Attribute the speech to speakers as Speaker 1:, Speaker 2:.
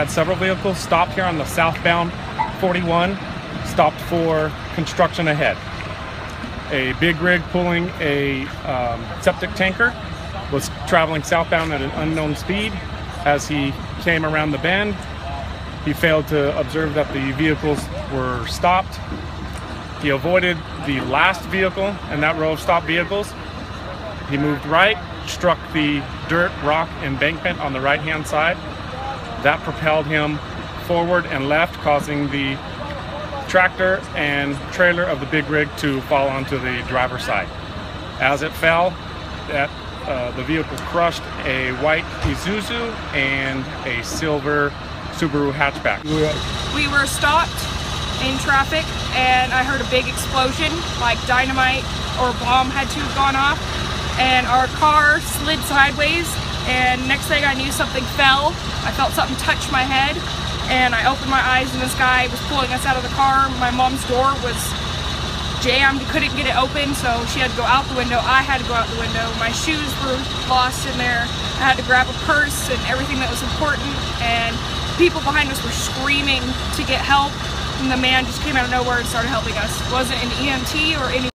Speaker 1: had several vehicles stopped here on the southbound 41, stopped for construction ahead. A big rig pulling a um, septic tanker was traveling southbound at an unknown speed. As he came around the bend, he failed to observe that the vehicles were stopped. He avoided the last vehicle in that row of stopped vehicles. He moved right, struck the dirt rock embankment on the right hand side. That propelled him forward and left, causing the tractor and trailer of the big rig to fall onto the driver's side. As it fell, that uh, the vehicle crushed a white Isuzu and a silver Subaru hatchback.
Speaker 2: We were stopped in traffic and I heard a big explosion, like dynamite or bomb had to have gone off. And our car slid sideways and next thing I knew something fell. I felt something touch my head and I opened my eyes and this guy was pulling us out of the car. My mom's door was jammed, couldn't get it open, so she had to go out the window. I had to go out the window. My shoes were lost in there. I had to grab a purse and everything that was important and people behind us were screaming to get help and the man just came out of nowhere and started helping us. It wasn't an EMT or any